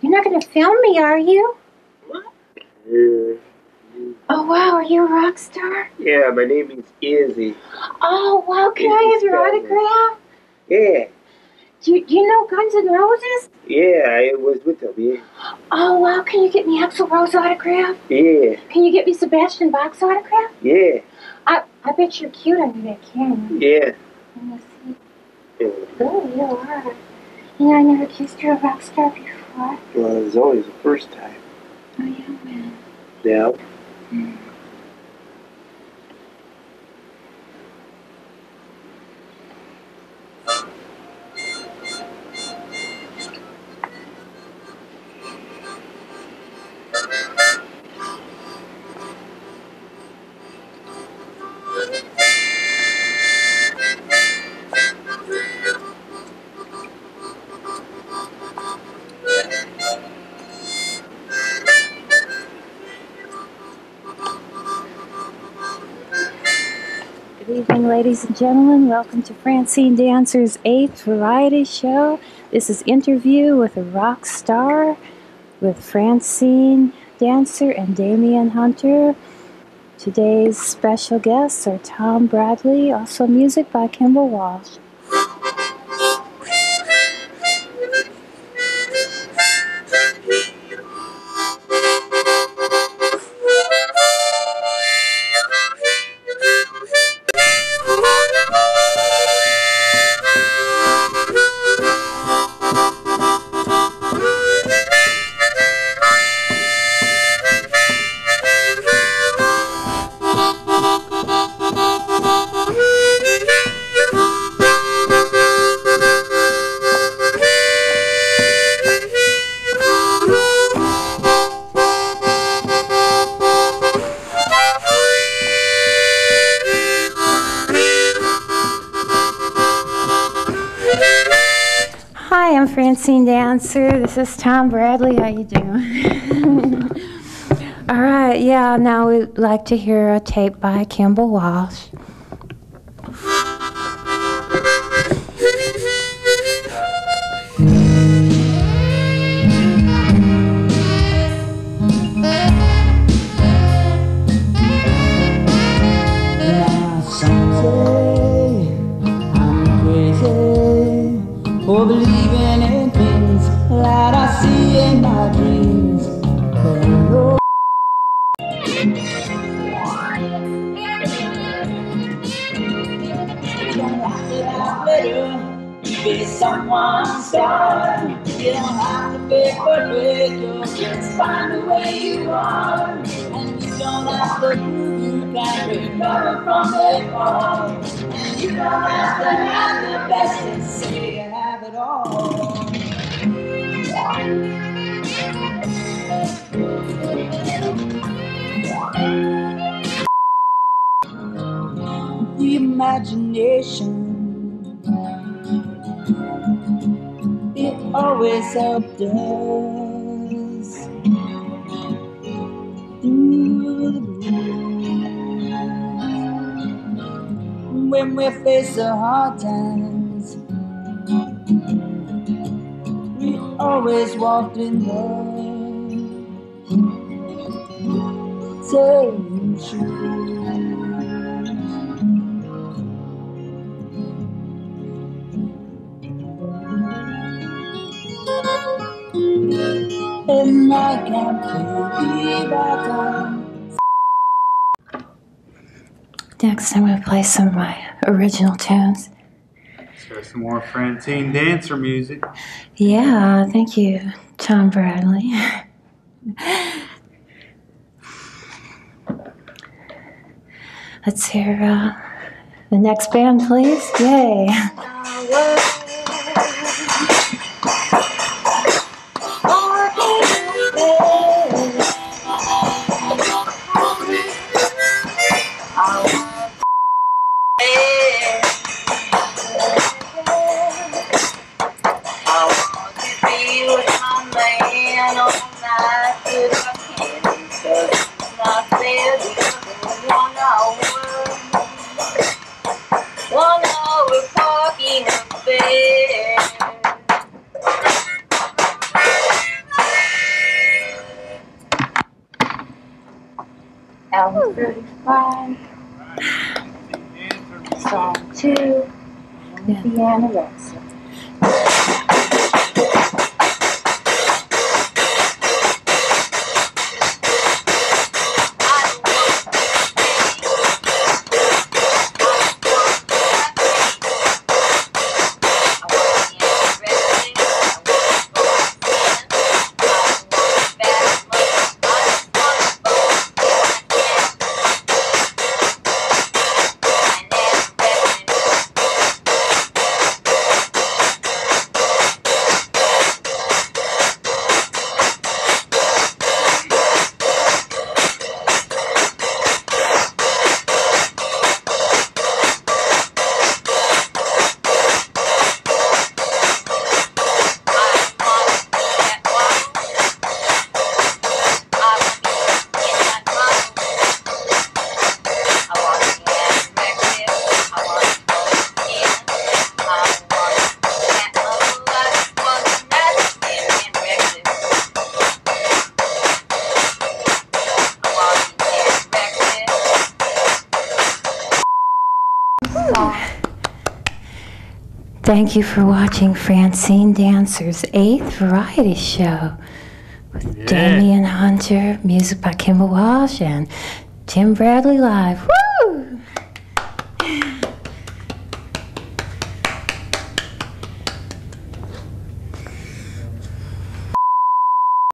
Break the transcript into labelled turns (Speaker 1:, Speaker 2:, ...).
Speaker 1: You're not going to film me, are you?
Speaker 2: Yeah.
Speaker 1: Oh, wow. Are you a rock star?
Speaker 2: Yeah, my name is Izzy.
Speaker 1: Oh, wow. Can I have your
Speaker 2: Izzy
Speaker 1: autograph?
Speaker 2: Yeah,
Speaker 1: Do you, do you know Guns N' Roses?
Speaker 2: yeah, I was with them, yeah.
Speaker 1: Oh, wow. Can you get me Axl Rose autograph?
Speaker 2: Yeah,
Speaker 1: Can you get me Sebastian Bach's autograph?
Speaker 2: yeah,
Speaker 1: I, I bet you're cute under that camera.
Speaker 2: yeah.
Speaker 1: Let me see.
Speaker 2: yeah.
Speaker 1: Oh, you are. You know, I never kissed a rock star before.
Speaker 2: Well, it was always the first time.
Speaker 1: Oh, yeah, man.
Speaker 2: Yeah. Mm.
Speaker 3: Good evening, ladies and gentlemen. Welcome to Francine Dancer's eighth variety show. This is interview with a rock star with Francine Dancer and Damian Hunter. Today's special guests are Tom Bradley, also music by Kimball Walsh. Francine Dancer. This is Tom Bradley. How you doing? All right, yeah. Now we'd like to hear a tape by Kimball Walsh.
Speaker 4: In my dreams. Be someone's star. You don't have to be perfect, just find the way you are. And you don't have to you recover from a fall. And you don't have to have the best and say you have it all. Imagination it always helped us through the blues. when we face the hard times. We always walked in love. Same shoes. And I can't I done.
Speaker 3: Next, I'm going to play some of my original tunes.
Speaker 5: So some more Francine dancer music.
Speaker 3: Yeah, thank you, Tom Bradley. Let's hear uh, the next band, please. Yay.
Speaker 1: Song 35. Song 2.
Speaker 3: Yeah.
Speaker 1: The anorexic.
Speaker 3: Thank you for watching Francine Dancer's eighth variety show with
Speaker 5: Yeah.
Speaker 3: Damian Hunter, music by Kimber Walsh, and Tim Bradley Live.